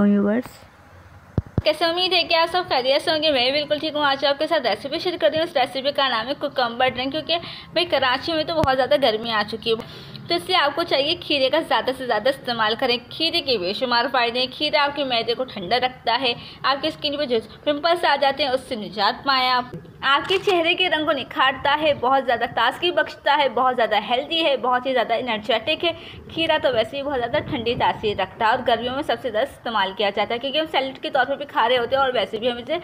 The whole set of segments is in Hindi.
व्यूवर्स। कैसे उम्मीद है कि आप सब खैरियत से होंगे? मैं बिल्कुल ठीक हूँ। आज आपके साथ रेसिपी शेयर कर रही हूँ। उस रेसिपी का नाम है कुकम्बर ड्रिंक क्योंकि भाई कराची में तो बहुत ज़्यादा गर्मी आ चुकी है। तो इसलिए आपको चाहिए खीरे का ज़्यादा से ज़्यादा इस्तेमाल करें। खीरे के बेशुमार फ़ायदे हैं। खीरा आपके मैदे को ठंडा रखता है। आपकी स्किन पर जो पिम्पल्स आ जाते हैं, उससे निजात पाएँ आप। आपके चेहरे के रंग को निखारता है। बहुत ज़्यादा ताजगी बख्शता है। बहुत ज़्यादा हेल्दी है। बहुत ही ज़्यादा एनर्जेटिक है। खीरा तो वैसे ही बहुत ज़्यादा ठंडी तासीर रखता है और गर्मियों में सबसे ज़्यादा इस्तेमाल किया जाता है। क्योंकि हम सैलड के तौर पर भी खा रहे होते हैं और वैसे भी हम इसे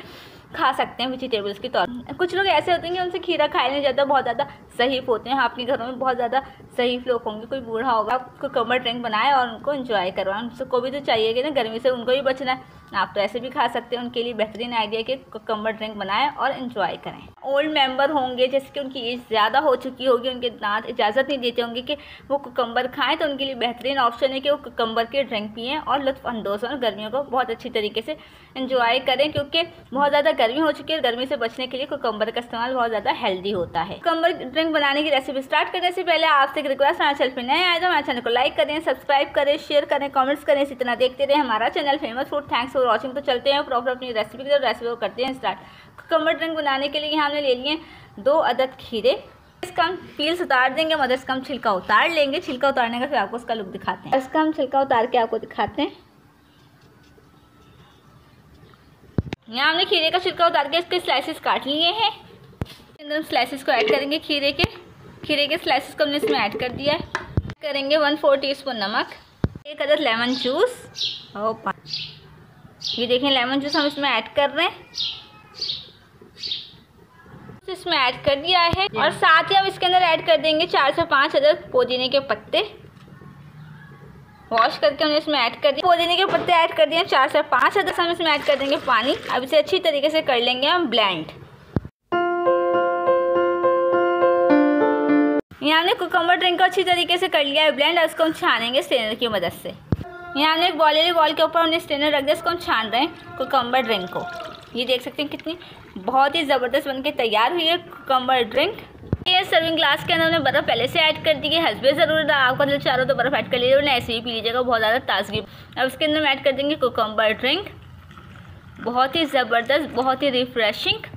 खा सकते हैं वेजिटेबल्स के तौर कुछ लोग ऐसे होते हैं कि उनसे खीरा खाया नहीं जाता, बहुत ज़्यादा सहीफ होते हैं। आपके घरों में बहुत ज़्यादा सहीफ लोग होंगे, कोई बूढ़ा होगा, कोई कमर ड्रिंक बनाए और उनको इन्जॉय करवाए। उनको भी तो चाहिए कि ना, गर्मी से उनको भी बचना है। आप तो ऐसे भी खा सकते हैं, उनके लिए बेहतरीन आइडिया कि कम्बर ड्रिंक बनाएँ और इन्जॉय करें। ओल्ड मेंबर होंगे, जैसे कि उनकी एज ज़्यादा हो चुकी होगी, उनके दांत इजाज़त नहीं देते होंगे कि वो कुकम्बर खाएँ तो उनके लिए बेहतरीन ऑप्शन है कि वो कुकम्बर के ड्रिंक पिएँ और लुत्फानंदोज और गर्मियों को बहुत अच्छी तरीके से इन्जॉय करें, क्योंकि बहुत ज़्यादा गर्मी हो चुकी है, गर्मी से बचने के लिए कुकम्बर का इस्तेमाल बहुत ज़्यादा हेल्दी होता है। कुकम्बर ड्रिंक बनाने की रेसिपी स्टार्ट करने से पहले आपसे एक रिक्वेस्ट हमारे चैनल पर नए आए तो हमारे चैनल को लाइक करें सब्सक्राइब करें शेयर करें कॉमेंट्स करें, इसी तरह देखते रहे हमारा channel famous food thanks for watching तो चलते हैं प्रॉपर अपनी रेसिपी की रेसिपी को करते हैं स्टार्ट कमर ड्रिंक बनाने के लिए यहाँ हमने ले लिए दो अदद खीरे. इसका हम पील्स उतार देंगे मदर इसका हम छिलका उतार लेंगे. छिलका उतारने का फिर आपको उसका लुक दिखाते हैं. इसका हम छिलका उतार के आपको दिखाते हैं. यहाँ हमने खीरे का छिलका उतार के इसके स्लाइसिस काट लिए हैं. हम स्लाइसिस को ऐड करेंगे खीरे के. खीरे के स्लाइसिस को हमने इसमें ऐड कर दिया है. करेंगे वन फोर टी नमक. एक अदर लेमन जूस और ये देखें लेमन जूस हम इसमें ऐड कर रहे हैं। इसमें ऐड कर दिया है और साथ ही हम इसके अंदर ऐड कर देंगे चार से पाँच अदर पुदीने के पत्ते। वॉश करके हमने इसमें ऐड कर दिया। पुदीने के पत्ते ऐड कर दिए, चार से पाँच अदर हम इसमें ऐड कर देंगे पानी। अब इसे अच्छी तरीके से कर लेंगे हम ब्लेंड यहाँ हमने कुकम्बर ड्रिंक को अच्छी तरीके से कर लिया है ब्लेंड और उसको हम छानेंगे स्टेनर की मदद से। यहाँ हमने एक बॉल बॉल के ऊपर हमने स्टेनर रख दिया, इसको हम छान रहे हैं कोकम्बर ड्रिंक को। ये देख सकते हैं कितनी बहुत ही ज़बरदस्त बन के तैयार हुई है कोकम्बर ड्रिंक ये सर्विंग ग्लास के अंदर हमने बर्फ़ पहले से ऐड कर दी है हसबे ज़रूर था आपको दिल चारों तो बर्फ़ ऐड कर लीजिए और ऐसे ही पी लीजिएगा, बहुत ज़्यादा ताजगी। अब उसके अंदर हम ऐड कर देंगे कोकम्बर ड्रिंक बहुत ही ज़बरदस्त, बहुत ही रिफ्रेशिंग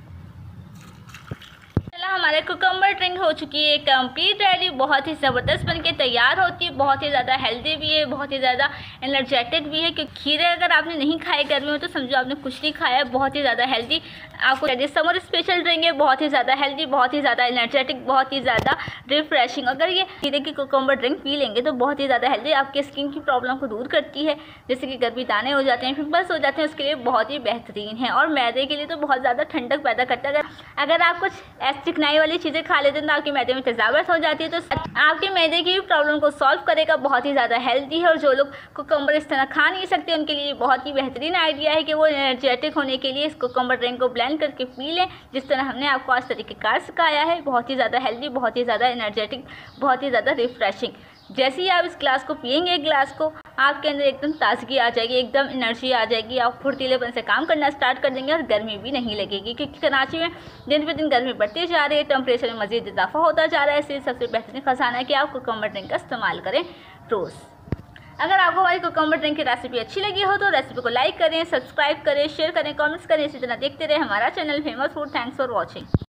हमारे कुकम्बर ड्रिंक हो चुकी है कंप्लीट रेडी बहुत ही ज़बरदस्त बन के तैयार होती है, बहुत ही ज़्यादा हेल्दी भी है, बहुत ही ज़्यादा एनर्जेटिक भी है, क्योंकि खीरे अगर आपने नहीं खाए गर्मी में तो समझो आपने कुछ नहीं खाया बहुत ही ज़्यादा हेल्दी आपको समर स्पेशल ड्रिंक है, बहुत ही ज़्यादा हेल्दी बहुत ही ज़्यादा एनर्जेटिक बहुत ही ज़्यादा रिफ्रेशिंग अगर ये खीरे की कुकम्बर ड्रिंक पी लेंगे तो बहुत ही ज़्यादा हेल्दी आपके स्किन की प्रॉब्लम को दूर करती है, जैसे कि गर्मी दाने हो जाते हैं पिम्पल्स हो जाते हैं, उसके लिए बहुत ही बेहतरीन है। और मैदे के लिए तो बहुत ज़्यादा ठंडक पैदा करता है। अगर आप कुछ चिकनाई वाली चीज़ें खा लेते हैं तो आपके मैदे में तेजावत हो जाती है। तो आपके मैदे की प्रॉब्लम को सॉल्व करेगा बहुत ही ज़्यादा हेल्दी है और जो लोग कोकम्बर इस तरह खा नहीं सकते, उनके लिए बहुत ही बेहतरीन आइडिया है कि वो एनर्जेटिक होने के लिए इस कोकम्बर ड्रिंक को ब्लेंड करके पी लें, जिस तरह हमने आपको आज तरीक़ेकार सिखाया है। बहुत ही ज़्यादा हेल्दी बहुत ही ज़्यादा एनर्जेटिक बहुत ही ज़्यादा रिफ्रेशिंग जैसे ही आप इस ग्लास को पियेंगे एक ग्लास को आपके अंदर एकदम ताजगी आ जाएगी, एकदम एनर्जी आ जाएगी। आप फुर्तीलेपन से काम करना स्टार्ट कर देंगे और गर्मी भी नहीं लगेगी, क्योंकि कराची में दिन पे दिन गर्मी बढ़ती जा रही है टेम्परेचर में मज़ीद इजाफा होता जा रहा है। इसलिए सबसे बेहतरीन खजाना है कि आप कोकम्बर ड्रिंक का इस्तेमाल करें रोज़। अगर आपको हमारी कोकम्बर ड्रिंक की रेसिपी अच्छी लगी हो तो रेसिपी को लाइक करें सब्सक्राइब करें शेयर करें कमेंट्स करें। इसी तरह देखते रहे हमारा channel famous food thanks for watching